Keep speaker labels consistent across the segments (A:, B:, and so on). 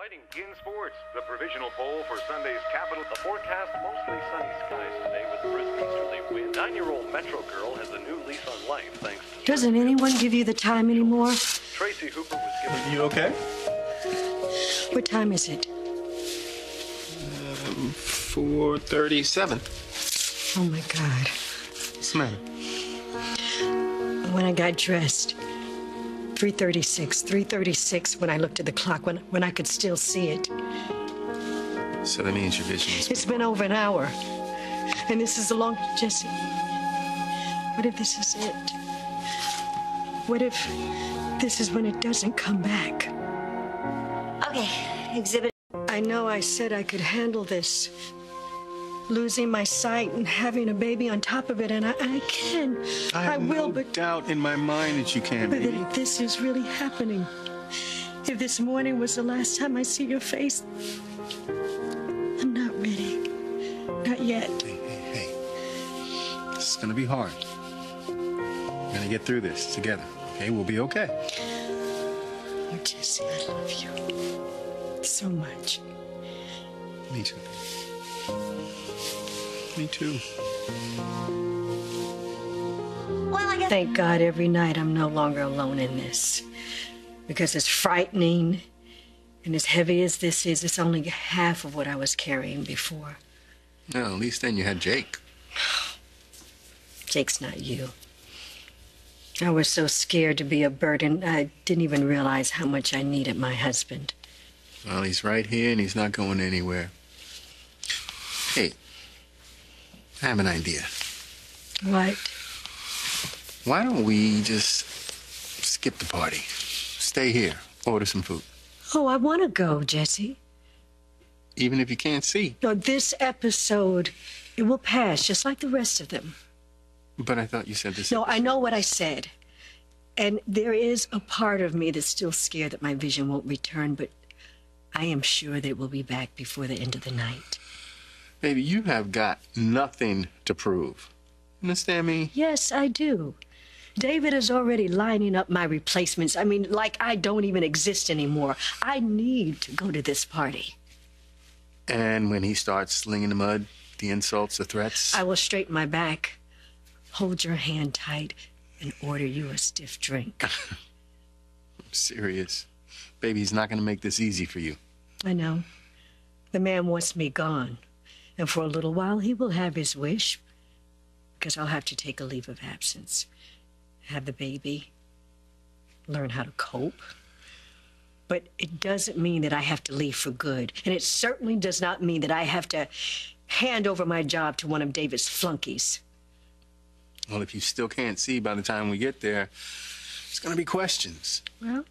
A: Fighting in sports, the provisional poll for Sunday's capital. The forecast mostly sunny skies today with a brisk easterly wind. Nine-year-old Metro girl has a new lease on life thanks to
B: Doesn't anyone give you the time anymore?
A: Tracy Hooper was given.
C: You okay?
B: What time is it?
C: Um, 437.
B: Oh my God.
C: What's the matter?
B: When I got dressed, 336, 336 when I looked at the clock, when, when I could still see it.
C: So that means your vision is.
B: It's been over an hour. And this is the long. Jesse, what if this is it? What if this is when it doesn't come back?
D: Okay, exhibit.
B: I know I said I could handle this. Losing my sight and having a baby on top of it, and I, I can.
C: I have
B: will,
C: no
B: but,
C: doubt in my mind that you can,
B: but
C: baby.
B: this is really happening, if this morning was the last time I see your face, I'm not ready. Not yet.
C: Hey, hey, hey. This is gonna be hard. We're gonna get through this together, okay? We'll be okay.
B: Oh, Jesse, I love you so much.
C: Me too. Me too.
D: Well, I guess.
B: Thank God every night I'm no longer alone in this. Because as frightening and as heavy as this is, it's only half of what I was carrying before.
C: No, at least then you had Jake.
B: Jake's not you. I was so scared to be a burden, I didn't even realize how much I needed my husband.
C: Well, he's right here and he's not going anywhere. Hey, I have an idea.
B: What?
C: Why don't we just skip the party? Stay here, order some food.
B: Oh, I want to go, Jesse.
C: Even if you can't see.
B: No, this episode, it will pass just like the rest of them.
C: But I thought you said this.
B: No, I know what I said. And there is a part of me that's still scared that my vision won't return, but I am sure that it will be back before the end of the night.
C: Baby, you have got nothing to prove. Understand me?
B: Yes, I do. David is already lining up my replacements. I mean, like I don't even exist anymore. I need to go to this party.
C: And when he starts slinging the mud, the insults, the threats.
B: I will straighten my back, hold your hand tight, and order you a stiff drink.
C: I'm serious. Baby, he's not going to make this easy for you.
B: I know. The man wants me gone. And for a little while, he will have his wish. Because I'll have to take a leave of absence, have the baby, learn how to cope. But it doesn't mean that I have to leave for good. And it certainly does not mean that I have to hand over my job to one of David's flunkies.
C: Well, if you still can't see by the time we get there, it's going to be questions.
B: Well,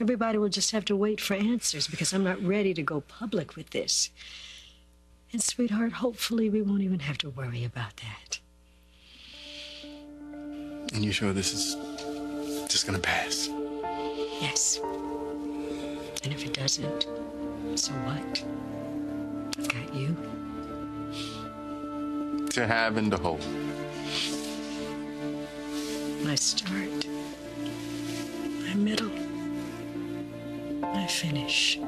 B: everybody will just have to wait for answers because I'm not ready to go public with this. And, sweetheart, hopefully we won't even have to worry about that.
C: And you sure this is just going to pass?
B: Yes. And if it doesn't, so what? I've got you.
C: To have and to hold.
B: My start, my middle, my finish.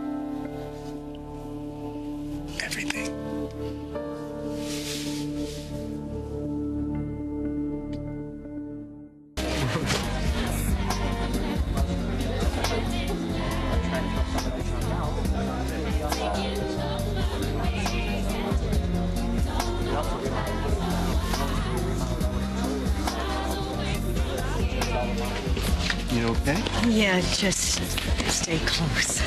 C: Okay?
B: Yeah, just stay close.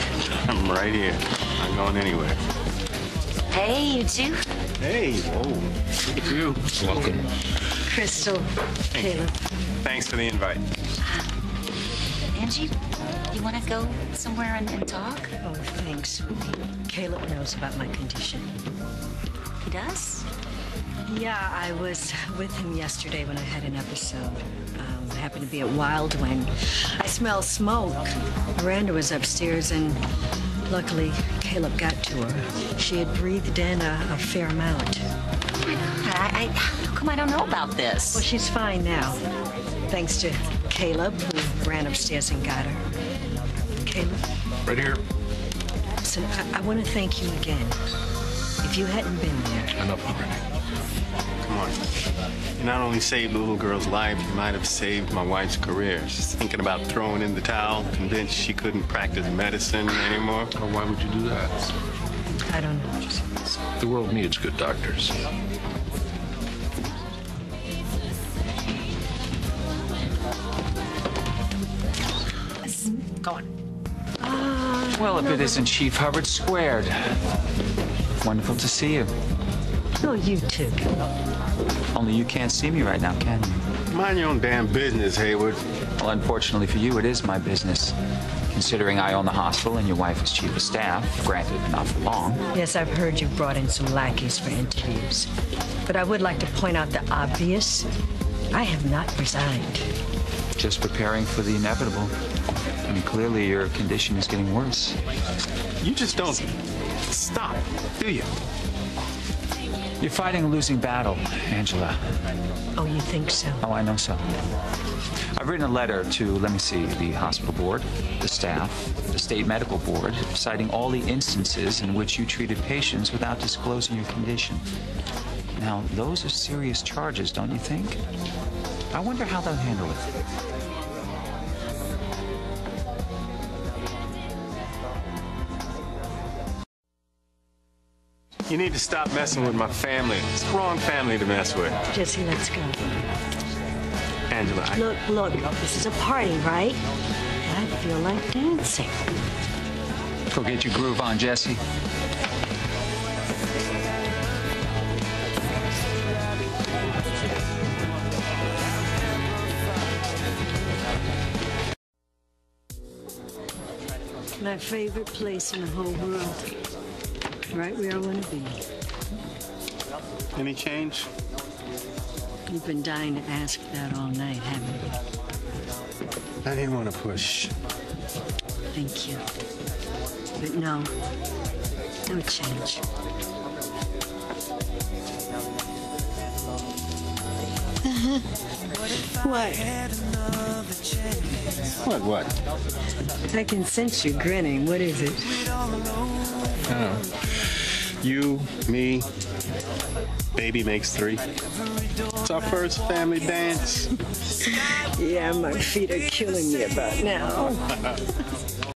C: I'm right here. I'm going anywhere.
D: Hey, you two.
C: Hey, whoa. Look at you. Welcome.
B: Krystal, Caleb.
C: Thanks for the invite.
D: Ah, Angie, you want to go somewhere and, and talk?
B: Oh, thanks. Caleb knows about my condition.
D: He does?
B: Yeah, I was with him yesterday when I had an episode. Um, I happened to be at Wild when I smell smoke. Miranda was upstairs, and luckily Caleb got to her. She had breathed in a, a fair amount.
D: Oh my God, I, I, how come I don't know about this?
B: Well, she's fine now, thanks to Caleb, who ran upstairs and got her. Caleb,
C: Right here.
B: listen, I, I want to thank you again. If you hadn't been there,
C: Enough already. Come on. You not only saved the little girl's life, you might have saved my wife's career. She's thinking about throwing in the towel, convinced she couldn't practice medicine anymore.
E: Well, why would you do that?
B: I don't know.
E: The world needs good doctors.
B: Go on.
F: Well, if it isn't Chief Hubbard squared. Wonderful to see you.
B: Oh, you too.
F: Only you can't see me right now, can you?
C: Mind your own damn business, Hayward.
F: Well, unfortunately for you, it is my business. Considering I own the hospital and your wife is chief of staff, granted, not for long.
B: Yes, I've heard you've brought in some lackeys for interviews. But I would like to point out the obvious. I have not resigned.
F: Just preparing for the inevitable. I mean, clearly your condition is getting worse.
C: You just don't stop, do you?
F: You're fighting a losing battle, Angela.
B: Oh, you think so?
F: Oh, I know so. I've written a letter to, let me see, the hospital board, the staff, the state medical board, citing all the instances in which you treated patients without disclosing your condition. Now, those are serious charges, don't you think? I wonder how they'll handle it.
C: You need to stop messing with my family. It's the wrong family to mess with.
B: Jesse, let's go.
C: Angela, I,
B: Look, look, this is a party, right? I feel like dancing.
F: Go get your groove on, Jesse.
B: My favorite place in the whole world. Right where I want to be.
C: any change?
B: You've been dying to ask that all night, haven't you?
C: I didn't want to push.
B: Thank you. But no, no change. What?
C: What, what?
B: I can sense you grinning. What is it?
C: Oh. You, me, baby makes three. It's our first family dance.
B: Yeah, my feet are killing me about now.